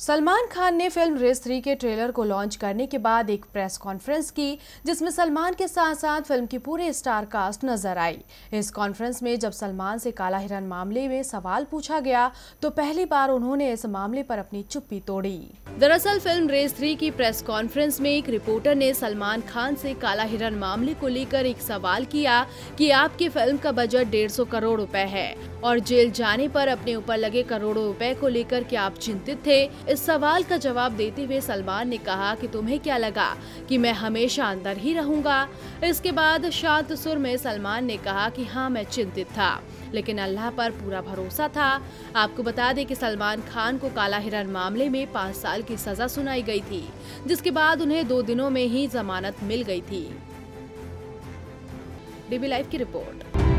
सलमान खान ने film Race three के trailer को लॉन्च करने के बाद एक प्रेस कॉन्फ्रेंस की, जिसमें सलमान के साथ साथ फ़िल्म की पूरे स्टार कास्ट नज़र आई। इस कॉन्फ्रेंस में जब सलमान से काला हिरन मामले में सवाल पूछा गया तो पहली बार उन्होंने इस मामले पर अपनी चुप्पी तोड़ी। दरअसल, फ़िल्म रेस थ्री की प्रेस कॉन्फ्रेंस में एक रिपोर्टर ने सलमान खान से काला हिरन मामले को लेकर एक सवाल किया कि आपकी फ़िल्म का बजट डेढ़ सौ करोड़ रुपए है और जेल जाने पर अपने ऊपर लगे करोड़ों रुपए को लेकर क्या आप चिंतित थे? इस सवाल का जवाब देते हुए सलमान ने कहा कि तुम्हें क्या लगा कि मैं हमेशा अंदर ही रहूँगा? इसके बाद शांत सुर में सलमान ने कहा कि हाँ मैं चिंतित था, लेकिन अल्लाह पर पूरा भरोसा था। आपको बता दें कि सलमान खान को काला हिरन मामले में पाँच साल की सजा सुनाई गई थी, जिसके बाद उन्हें दो दिनों में ही जमानत मिल गई थी। डीबी लाइव की रिपोर्ट।